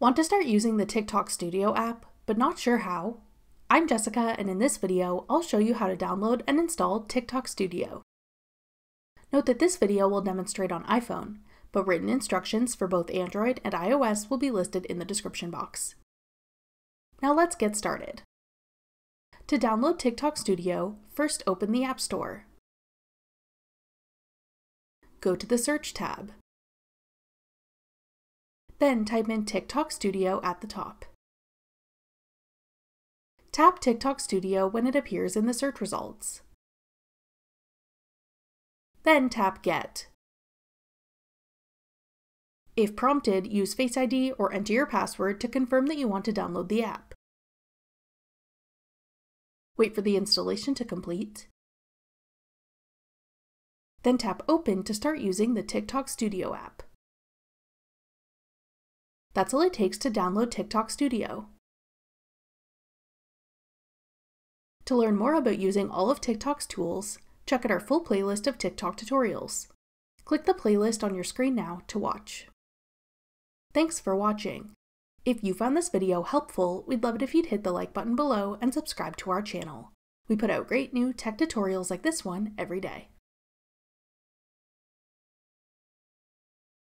Want to start using the TikTok Studio app, but not sure how? I'm Jessica, and in this video, I'll show you how to download and install TikTok Studio. Note that this video will demonstrate on iPhone, but written instructions for both Android and iOS will be listed in the description box. Now let's get started. To download TikTok Studio, first open the App Store. Go to the Search tab. Then type in TikTok Studio at the top. Tap TikTok Studio when it appears in the search results. Then tap Get. If prompted, use Face ID or enter your password to confirm that you want to download the app. Wait for the installation to complete. Then tap Open to start using the TikTok Studio app. That's all it takes to download TikTok Studio. To learn more about using all of TikTok's tools, check out our full playlist of TikTok tutorials. Click the playlist on your screen now to watch. Thanks for watching. If you found this video helpful, we'd love it if you'd hit the like button below and subscribe to our channel. We put out great new tech tutorials like this one every day.